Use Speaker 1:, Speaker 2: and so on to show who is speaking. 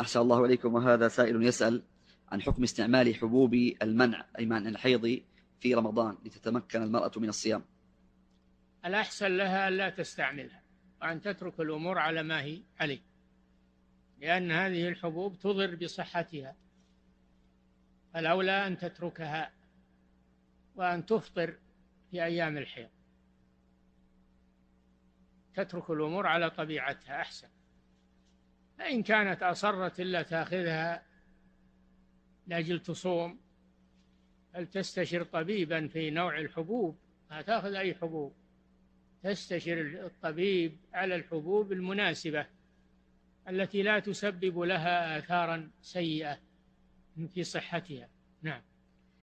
Speaker 1: أحسن الله إليكم وهذا سائل يسأل عن حكم استعمال حبوب المنع أي مانع الحيض في رمضان لتتمكن المرأة من الصيام.
Speaker 2: الأحسن لها ألا تستعملها وأن تترك الأمور على ما هي عليه لأن هذه الحبوب تضر بصحتها. الأولى أن تتركها وأن تفطر في أيام الحيض تترك الأمور على طبيعتها. أحسن. فإن كانت أصرت إلا تأخذها لأجل تصوم فلتستشر طبيبا في نوع الحبوب. ما تأخذ أي حبوب تستشر الطبيب على الحبوب المناسبة التي لا تسبب لها آثارا سيئة في صحتها. نعم.